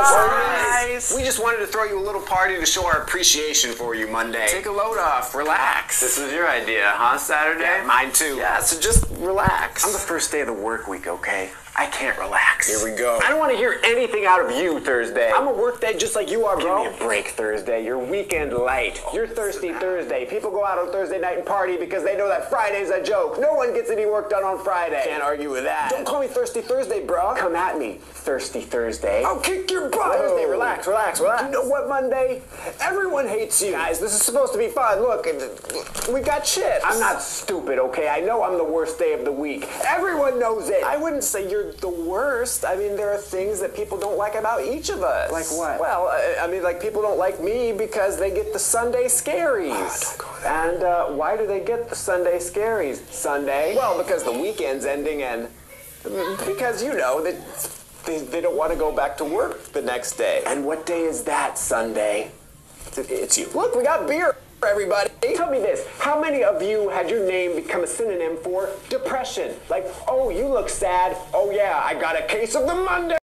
Yes. Surprise! We just wanted to throw you a little party to show our appreciation for you Monday. Take a load off. Relax. This was your idea, huh, Saturday? Yeah, mine too. Yeah, so just relax. I'm the first day of the work week, okay? I can't relax. Here we go. I don't want to hear anything out of you, Thursday. I'm a work day just like you are, bro. Give me a break, Thursday. You're weekend light. Oh, You're thirsty Thursday. People go out on Thursday night and party because they know that Friday's a joke. No one gets any work done on Friday. Can't argue with that. Don't call me Thirsty Thursday, bro. Come at me, Thirsty Thursday. I'll kick your butt. Thursday, relax, relax, relax. You know what, Monday? Everyone hates you. Guys, this is supposed to be fun. Look, we got chips. I'm not stupid, okay? I know I'm the worst day of the week. Everyone knows it. I wouldn't say you're the worst. I mean, there are things that people don't like about each of us. Like what? Well, I, I mean, like people don't like me because they get the Sunday scaries. Oh, don't go there. And uh, why do they get the Sunday scaries? Sunday? Well, because the weekend's ending and because, you know, that they, they don't want to go back to work the next day. And what day is that, Sunday? It's you. Look, we got beer, for everybody. Tell me this. How many of you had your name become a synonym for depression? Like, oh, you look sad. Oh, yeah, I got a case of the Monday